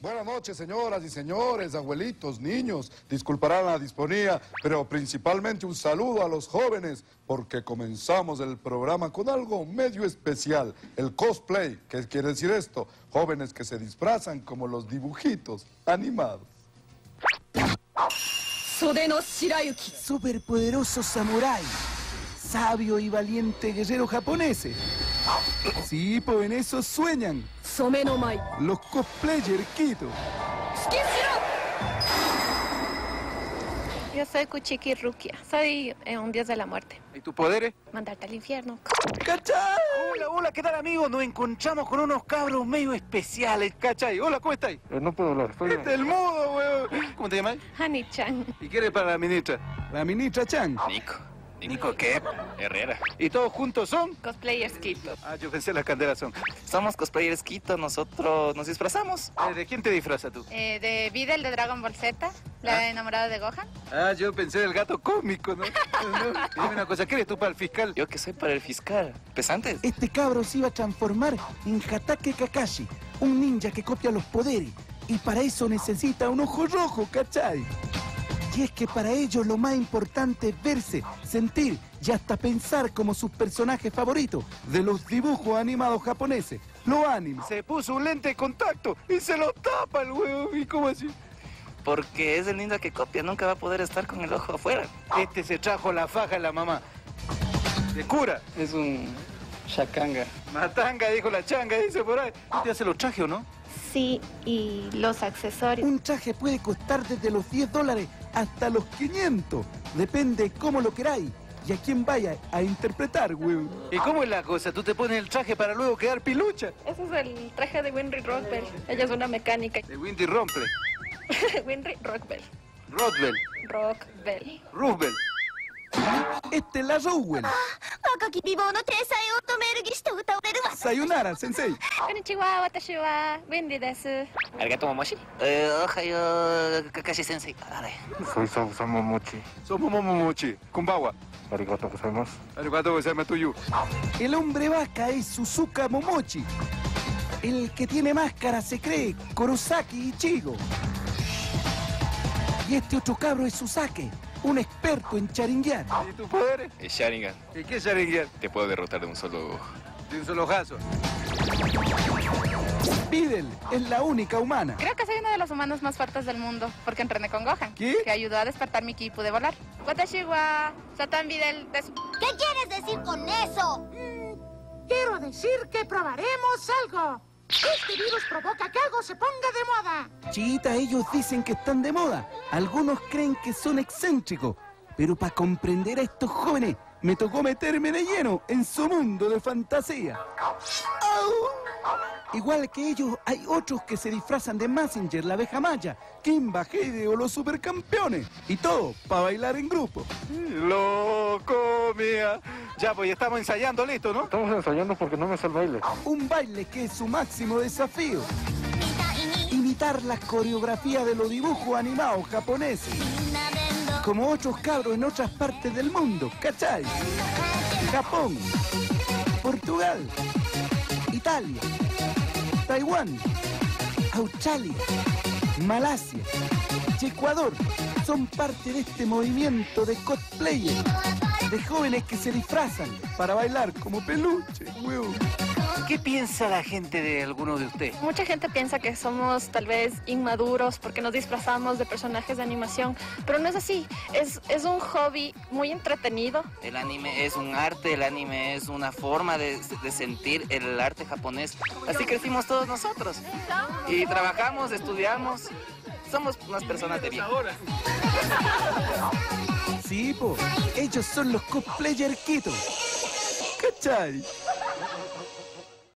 Buenas noches, señoras y señores, abuelitos, niños. Disculparán la disponía, pero principalmente un saludo a los jóvenes, porque comenzamos el programa con algo medio especial, el cosplay. ¿Qué quiere decir esto? Jóvenes que se disfrazan como los dibujitos animados. Superpoderoso samurái, sabio y valiente guerrero japonés. Sí, pues en eso sueñan los cosplayers Quito. Yo soy Kuchiki Rukia. Soy eh, un dios de la muerte. ¿Y tus poderes? Mandarte al infierno. ¿Cachai? Hola, hola, ¿qué tal amigos? Nos encontramos con unos cabros medio especiales, ¿cachai? Hola, ¿cómo estáis? Eh, no puedo hablar, estoy... Este es el mudo, weón. ¿Cómo te llamas? Hani-chan. ¿Y qué eres para la ministra? La ministra Chan. Nico. ¿Nico qué? Herrera. ¿Y todos juntos son? Cosplayers Quito. Ah, yo pensé las candelas son. Somos cosplayers Quito, nosotros nos disfrazamos. Eh, ¿De quién te disfrazas tú? Eh, de Videl de Dragon Ball Z, la enamorada de Gohan. Ah, yo pensé del gato cómico, ¿no? No. Dime una cosa, ¿qué eres tú para el fiscal? Yo que soy para el fiscal. ¿Pesantes? Este cabro se iba a transformar en Hatake Kakashi, un ninja que copia los poderes. Y para eso necesita un ojo rojo, ¿cachai? Y es que para ellos lo más importante es verse, sentir y hasta pensar como sus personajes favoritos de los dibujos animados japoneses, los animes. Se puso un lente de contacto y se lo tapa el huevo. ¿Y cómo así? Porque es el ninja que copia, nunca va a poder estar con el ojo afuera. Este se trajo la faja de la mamá. De cura. Es un shakanga. Matanga, dijo la changa, dice por ahí. ¿Tú te hace los trajes o no? Sí, y los accesorios. Un traje puede costar desde los 10 dólares hasta los 500. Depende cómo lo queráis y a quién vaya a interpretar, weón. ¿Y cómo es la cosa? ¿Tú te pones el traje para luego quedar pilucha? Ese es el traje de Winry Rockbell. Ella es una mecánica. De Windy Romple. Winry Rockbell. Rodwell. Rockbell. Roosevelt. Este es la Rowell. 若き美貌の体裁を止める儀して歌われるわ Sayonara, sensei. Konnichiwa, watashi wa Winry desu. ¿Arigato Momoshi? Eh, ohayo Kakashi Sensei. Dale. Soy Sausa Momochi. Somos Momomochi. Kumbawa. Arigato gozaimasu. Arigato gozaimasu tuyo. El hombre vaca es Suzuka Momochi. El que tiene máscara se cree Kurosaki Ichigo. Y este otro cabro es Susake, un experto en charinguear. ¿Y tus poderes? Es Sharingan. ¿Y qué es Sharingan? Te puedo derrotar de un solo... De un solo jazo. Videl es la única humana. Creo que soy uno de los humanos más fuertes del mundo, porque entrené con Gohan. ¿Qué? Que ayudó a despertar mi ki y pude volar. Watashi wa Satan Videl. ¿Qué quieres decir con eso? Quiero decir que probaremos algo. Este virus provoca que algo se ponga de moda. Chiita, ellos dicen que están de moda. Algunos creen que son excéntricos. Pero para comprender a estos jóvenes, me tocó meterme de lleno en su mundo de fantasía. Igual que ellos, hay otros que se disfrazan de Messenger, la abeja maya, Kimba, Heide o los supercampeones. Y todo para bailar en grupo. Loco, mía. Ya, pues estamos ensayando, listo, ¿no? Estamos ensayando porque no me sale el baile. Un baile que es su máximo desafío. Imitar las coreografías de los dibujos animados japoneses. Como otros cabros en otras partes del mundo, ¿cachai? Japón, Portugal, Italia, Taiwán, Australia, Malasia y Ecuador son parte de este movimiento de cosplayers, de jóvenes que se disfrazan para bailar como peluche, huevo. ¿Qué piensa la gente de alguno de ustedes? Mucha gente piensa que somos tal vez inmaduros porque nos disfrazamos de personajes de animación, pero no es así. Es, es un hobby muy entretenido. El anime es un arte, el anime es una forma de, de sentir el arte japonés. Así crecimos todos nosotros. Y trabajamos, estudiamos. Somos unas personas de bien. Sí, po, ellos son los cosplayers Quito. ¿Cachai?